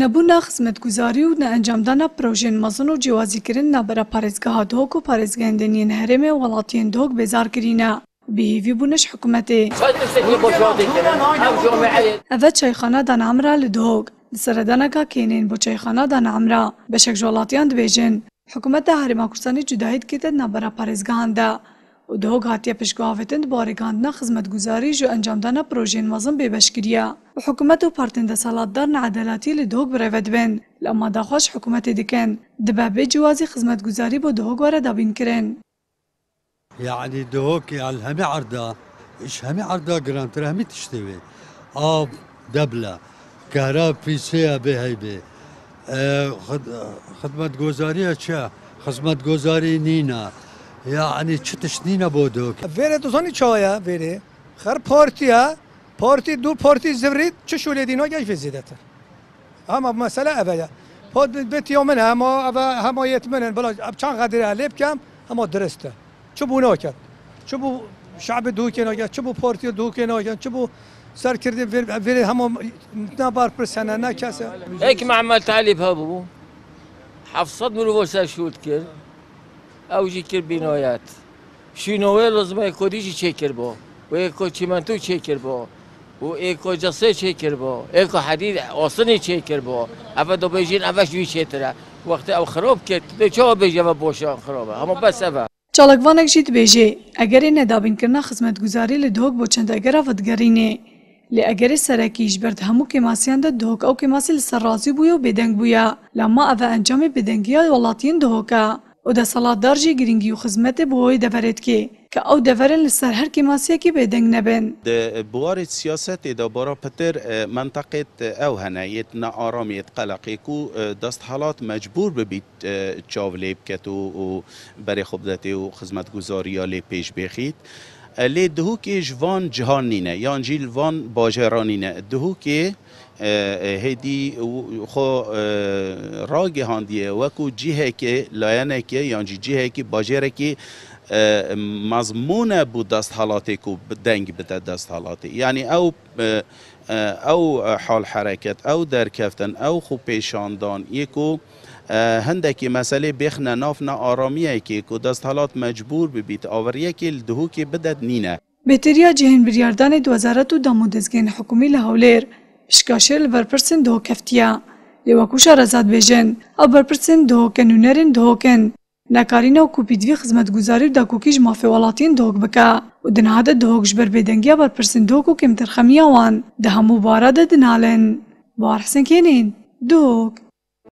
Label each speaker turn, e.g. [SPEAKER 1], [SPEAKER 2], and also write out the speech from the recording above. [SPEAKER 1] Nebûna xizmetguzarî û neencamdana projeyên mezin û cewazîkirin navbera parêzgeha Duhok û parêzgehindiniyên herêmê welatiyên Duhok bêzar kirîne. Bihêvî bûnış hikûmetê. Ev e çayxana dan Amra li Duhok. Di seredaneka kênên bo çayxana dan Amra. Beşek ji welatiyan dibêjin. Hikûmeta Herêma Kursanî cudahî dikete navbera parêzgehan de. دهوک هاتیه پشگاهوتن باریکاندنا خزمەتگوزاری ji encamdana projeyên mezin bêbeşkiriya. Hikûmet û partên desalatdarên edelatî li dok bireve dibin. Li amadaxweş hikûmetê dikin. Dibe bê ciwazî xizmetguzarî bo dihok were dabîn kirin.
[SPEAKER 2] Yani dehok yani hemî erda iş hemî erda girantir hemî tiştê wê. Av debla kehra pîsêya bê heybê. Xidmetgozariya çi? Xizmetgozarî nîna. یعنی چه تشنی نبوده که ویره تو زنی ویره خر پارتی دو پارتی زورید چه شلی دینا گیش بزیده تر اما مسئله اوله پاد بیتی همه هم و همایت منن بلا چند قدر علیب کم اما درسته چه بو کرد؟ چه بو شعب دو که ناکد چه بو پارتی دو که ناکد چه بو سر کردیم ویره همه نه بار پرسنه نه کسه
[SPEAKER 3] ایک معمل تعلیب ها بو حفصاد مروفو سر شود کرد ئەوژی کرد بینۆیەت شوینەوەی لەزمای کۆدیژی چێکرد بۆ و ئێکۆ چیمەندوو چێکرد بۆ و ئێکۆ جەسێ چێکرد بۆ ئێکۆ حەدید ئۆسنی چێکرد بۆ ئەفە دەبێژین ئەفەش دوی چێترە وەختە ئەو خرۆب کرد چەوە بێژەوە بۆشەوە خرۆبە هەموو بەسەبە
[SPEAKER 1] چاڵکوانێک ژیت بێژێ ئەگەری نەدابینکردنا خزمەتگوزاری لە دۆک بۆ چەندەگەرە ڤدگەڕینێ لێ ئەگەری سەرەکیش بەرد هەموو کێماسییاندا دۆک ئەو کێماسی لە سەرڕازی بووە و بێدەنگ بووە لەما ئەڤە ئەنجامی بێدەنگیە وڵاتیان دۆکە. û desalatdar jî giringî û xizmetê bi hêvî deverêdikê ke ew deverin li ser her kêmasiyekê bêdeng nebin.
[SPEAKER 4] Di buwarê siyasetê de bara pitir menteqêt ew hene yêtina aramê yê qeleqê ku desthalat mecbûr bibît çav lê biket û berê xwedetê û xizmetguzariya lê pêş bêxît. Lê dihokê ji van cihanîne yan jî van bajaranîne. Dihokê هدی خو را گهاندیه وکو جیه که لاینه که یانجی جیه که باجره که مضمون بود دست حالاتی کو دنگ بده دست حالاتی یعنی او او حال حرکت او درکفتن او خو پیشاندان یکو هندکی مسئله بخنه ناف نه آرامیه که که دست حالات مجبور ببیت آوریه که دهو که بدد نینه
[SPEAKER 1] بهتریا جهن بریاردان دوزارت و دامودزگین حکومی لحولیر پشکاشێر لە بەرپرسن دۆکەفتیا لێوەکوشە ڕزات بێژن ئەو بەرپرسن دۆکەن و نەرن دۆکن نەکارینە و کوپی دوێ خزمەتگوزاری و داکوکیش مافێوڵاتین دۆک بکە و دنهادە دۆکش بەربێدەنگیا بەرپرسن دۆک و کمترخەمیاوان دە هەموو بارە دە دنالن بارحسن کێنین دۆک